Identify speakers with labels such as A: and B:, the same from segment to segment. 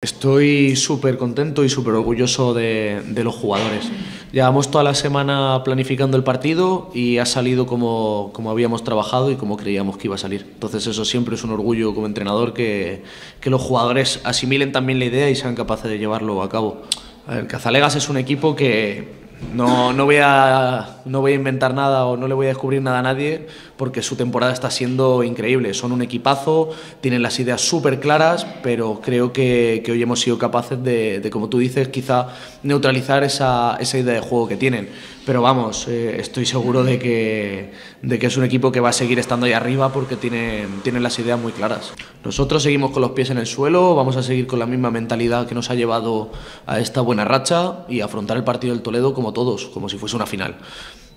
A: Estoy súper contento y súper orgulloso de, los jugadores. Llevamos toda la semana planificando el partido y ha salido como, como, habíamos trabajado y como creíamos que iba a salir. Entonces eso siempre es un orgullo como entrenador que, que los jugadores asimilen también la idea y sean capaces de llevarlo a cabo. A ver, Cazalegas es un equipo que no, no, voy a, no voy a inventar nada o no le voy a descubrir nada a nadie porque su temporada está siendo increíble. Son un equipazo, tienen las ideas súper claras, pero creo que, hoy hemos sido capaces de, de, como tú dices, quizá neutralizar esa, esa idea de juego que tienen. Pero vamos, eh, estoy seguro de que, de que es un equipo que va a seguir estando ahí arriba porque tienen, tienen las ideas muy claras. Nosotros seguimos con los pies en el suelo, vamos a seguir con la misma mentalidad que nos ha llevado a esta buena racha y afrontar el partido del Toledo como todos, como si fuese una final.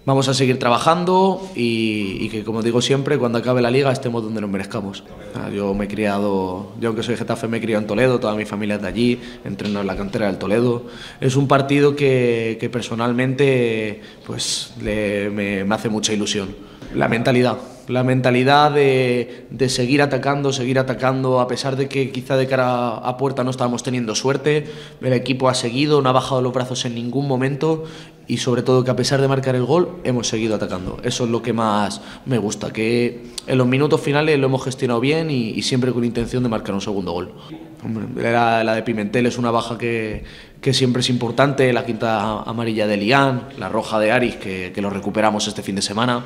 A: Vamos a seguir trabajando y, que, como digo siempre, cuando acabe la liga estemos donde nos merezcamos. Yo me he criado, yo aunque soy Getafe, me he criado en Toledo, toda mi familia es de allí, entreno en la cantera del Toledo. Es un partido que, que personalmente pues, me, hace mucha ilusión. La mentalidad, la mentalidad de, de, seguir atacando, seguir atacando, a pesar de que quizá de cara a puerta no estábamos teniendo suerte, el equipo ha seguido, no ha bajado los brazos en ningún momento y sobre todo que a pesar de marcar el gol hemos seguido atacando. Eso es lo que más me gusta, que en los minutos finales lo hemos gestionado bien y, siempre con intención de marcar un segundo gol. Hombre, la, de Pimentel es una baja que, que siempre es importante, la quinta amarilla de Lián, la roja de Aris, que, que lo recuperamos este fin de semana.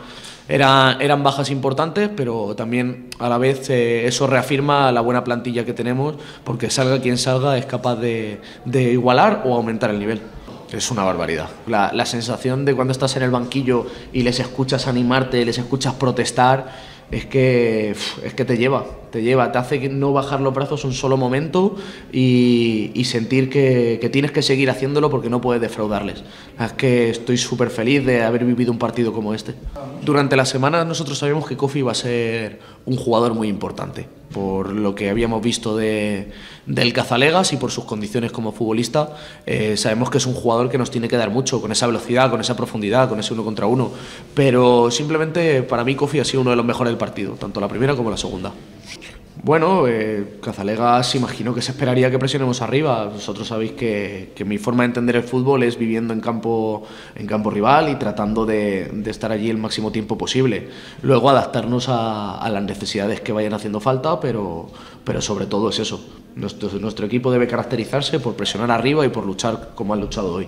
A: Era, eran bajas importantes, pero también a la vez eh, eso reafirma la buena plantilla que tenemos, porque salga quien salga es capaz de, de igualar o aumentar el nivel. Es una barbaridad. La, la, sensación de cuando estás en el banquillo y les escuchas animarte, les escuchas protestar, es que, es que te lleva, te lleva, te hace no bajar los brazos un solo momento y, y sentir que, que, tienes que seguir haciéndolo porque no puedes defraudarles. Es que estoy súper feliz de haber vivido un partido como este. Durante la semana nosotros sabíamos que Kofi iba a ser un jugador muy importante por lo que habíamos visto de, del Cazalegas y por sus condiciones como futbolista, eh, sabemos que es un jugador que nos tiene que dar mucho, con esa velocidad, con esa profundidad, con ese uno contra uno. Pero simplemente para mí Kofi ha sido uno de los mejores del partido, tanto la primera como la segunda. Bueno, eh, Cazalegas imagino que se esperaría que presionemos arriba. Vosotros sabéis que, mi forma de entender el fútbol es viviendo en campo, en campo rival y tratando de, estar allí el máximo tiempo posible. Luego adaptarnos a, a, las necesidades que vayan haciendo falta, pero, pero sobre todo es eso. Nuestro, nuestro equipo debe caracterizarse por presionar arriba y por luchar como han luchado hoy.